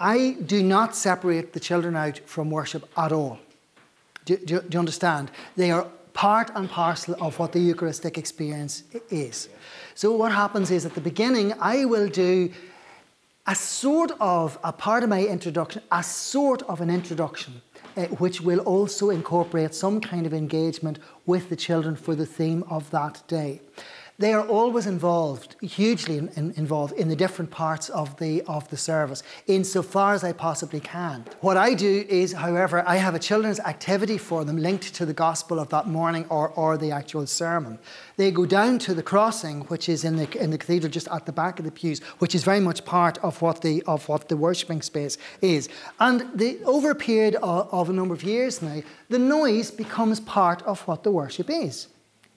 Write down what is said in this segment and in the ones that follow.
I do not separate the children out from worship at all. Do, do, do you understand? They are part and parcel of what the Eucharistic experience is. So, what happens is at the beginning, I will do a sort of a part of my introduction, a sort of an introduction, uh, which will also incorporate some kind of engagement with the children for the theme of that day they are always involved, hugely in, in, involved in the different parts of the of the service, insofar as I possibly can. What I do is, however, I have a children's activity for them linked to the gospel of that morning or, or the actual sermon. They go down to the crossing, which is in the in the cathedral just at the back of the pews, which is very much part of what the of what the worshipping space is. And the, over a period of, of a number of years now, the noise becomes part of what the worship is.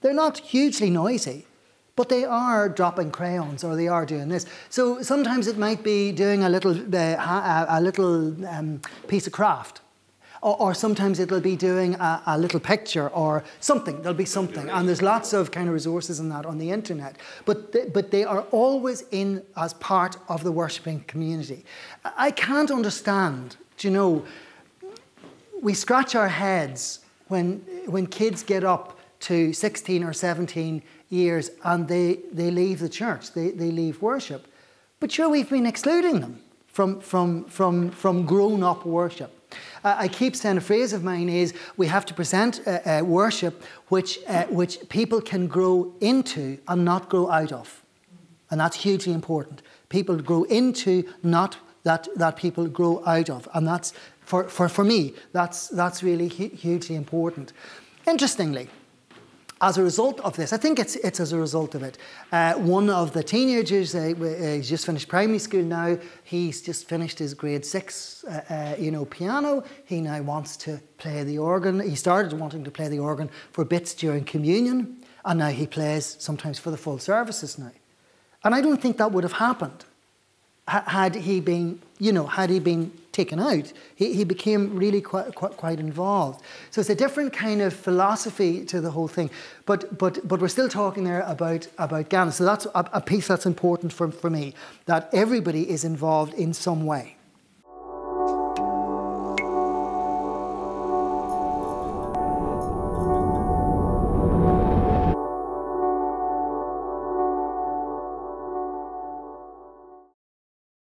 They're not hugely noisy but they are dropping crayons or they are doing this. So sometimes it might be doing a little, uh, a little um, piece of craft. Or, or, sometimes it'll be doing a, a, little picture or something. There'll be something. And there's lots of kind of resources in that on the internet. But, they, but they are always in as part of the worshipping community. I can't understand, do you know, we scratch our heads when, when kids get up to 16 or 17 years and they, they leave the church, they, they leave worship. But sure, we've been excluding them from, from, from, from grown up worship. Uh, I keep saying a phrase of mine is we have to present uh, uh, worship which, uh, which people can grow into and not grow out of. And that's hugely important. People grow into, not that, that people grow out of. And that's, for, for, for me, that's, that's really hu- hugely important. Interestingly, as a result of this, I think it's, it's as a result of it. Uh, one of the teenagers, uh, uh, he's just finished primary school now, he's just finished his grade six, uh, uh, you know, piano. He now wants to play the organ. He started wanting to play the organ for bits during communion, and now he plays sometimes for the full services now. And I don't think that would have happened had he been, you know, had he been taken out, he, he became really quite, quite, quite, involved. So it's a different kind of philosophy to the whole thing. But, but, but we're still talking there about, about Ghana. So that's a, a piece that's important for, for me, that everybody is involved in some way.